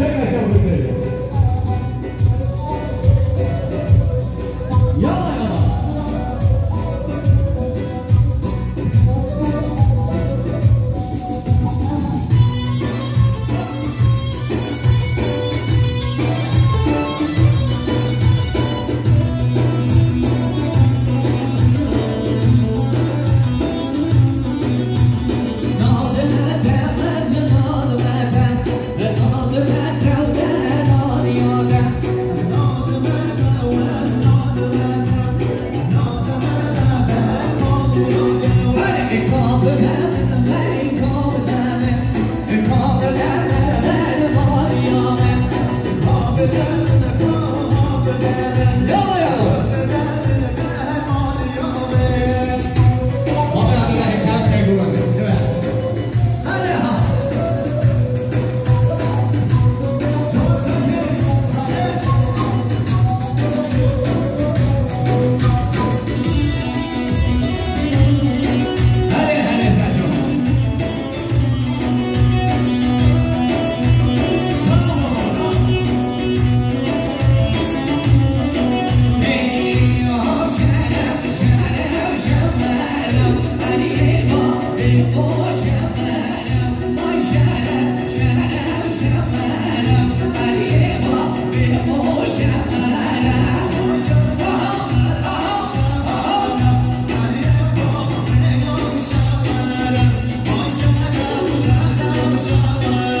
Another Jerusalém.